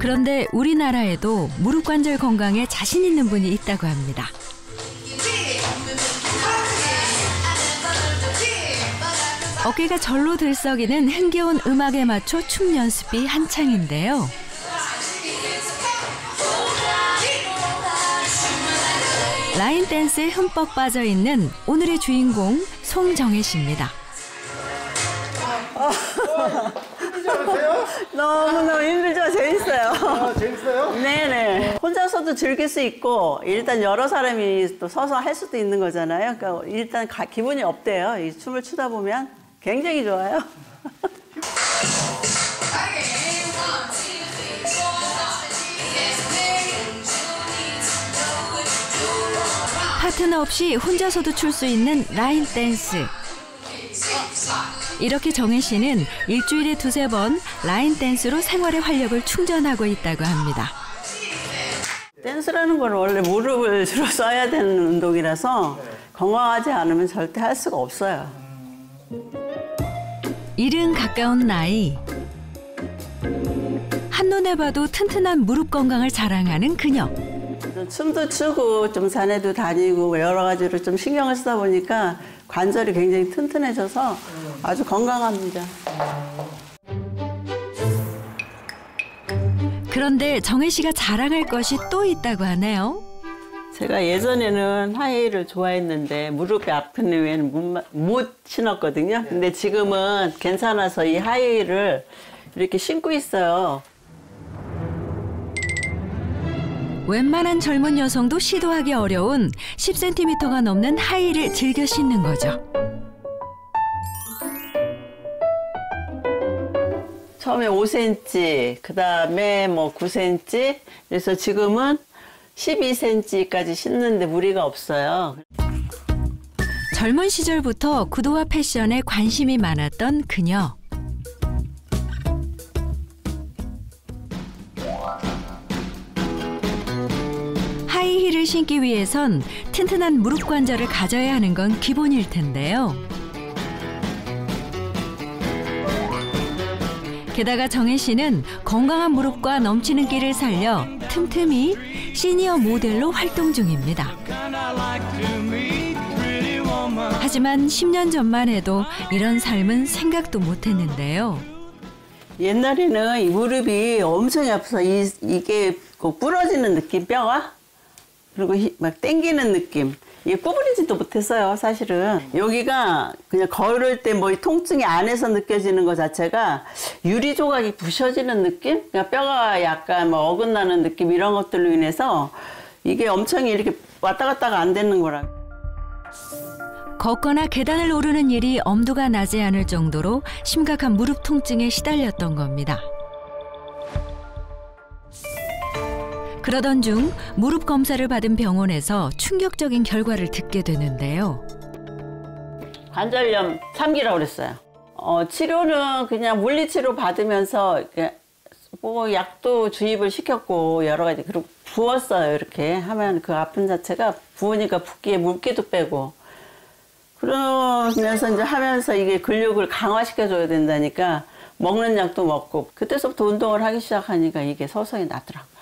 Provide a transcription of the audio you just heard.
그런데 우리나라에도 무릎 관절 건강에 자신 있는 분이 있다고 합니다. 어깨가 절로 들썩이는 흥겨운 음악에 맞춰 춤 연습이 한창인데요. 라인 댄스에 흠뻑 빠져 있는 오늘의 주인공 송정혜 씨입니다. 너무너무 힘들죠? 재밌어요. 아, 재밌어요? 네네. 혼자서도 즐길 수 있고, 일단 여러 사람이 또 서서 할 수도 있는 거잖아요. 그러니까 일단 가- 기분이 없대요. 이 춤을 추다 보면 굉장히 좋아요. 파트너 없이 혼자서도 출 수 있는 라인 댄스. 이렇게 정혜 씨는 일주일에 두세 번 라인 댄스로 생활의 활력을 충전하고 있다고 합니다. 댄스라는 건 원래 무릎을 주로 써야 되는 운동이라서 건강하지 않으면 절대 할 수가 없어요. 일은 가까운 나이. 한눈에 봐도 튼튼한 무릎 건강을 자랑하는 그녀. 좀 춤도 추고 좀 산에도 다니고 여러 가지로 좀 신경을 쓰다 보니까 관절이 굉장히 튼튼해져서 아주 건강합니다. 그런데 정혜 씨가 자랑할 것이 또 있다고 하네요. 제가 예전에는 하이힐을 좋아했는데 무릎이 아픈 이후에는 못, 마- 못 신었거든요. 근데 지금은 괜찮아서 이 하이힐을 이렇게 신고 있어요. 웬만한 젊은 여성도 시도하기 어려운 10cm가 넘는 하이힐을 즐겨 신는 거죠. 처음에 5cm, 그 다음에 뭐 9cm, 그래서 지금은 12cm까지 신는데 무리가 없어요. 젊은 시절부터 구두와 패션에 관심이 많았던 그녀. 하이힐을 신기 위해선 튼튼한 무릎 관절을 가져야 하는 건 기본일 텐데요. 게다가 정혜 씨는 건강한 무릎과 넘치는 끼를 살려 틈틈이 시니어 모델로 활동 중입니다. 하지만 10년 전만 해도 이런 삶은 생각도 못 했는데요. 옛날에는 이 무릎이 엄청 아파서 이, 이게 그 부러지는 느낌, 뼈가? 그리고 히- 막 땡기는 느낌. 이게 구부리지도 못했어요, 사실은. 여기가 그냥 걸을 때 뭐 통증이 안에서 느껴지는 것 자체가 유리 조각이 부셔지는 느낌? 그러니까 뼈가 약간 뭐 어긋나는 느낌 이런 것들로 인해서 이게 엄청 이렇게 왔다 갔다가 안 되는 거라. 걷거나 계단을 오르는 일이 엄두가 나지 않을 정도로 심각한 무릎 통증에 시달렸던 겁니다. 그러던 중 무릎 검사를 받은 병원에서 충격적인 결과를 듣게 되는데요. 관절염 3기라고 그랬어요. 어, 치료는 그냥 물리치료 받으면서 뭐 약도 주입을 시켰고 여러 가지 그리고 부었어요 이렇게 하면 그 아픈 자체가 부으니까 붓기에 물기도 빼고 그러면서 이제 하면서 이게 근육을 강화시켜 줘야 된다니까 먹는 약도 먹고 그때서부터 운동을 하기 시작하니까 이게 서서히 나더라고요.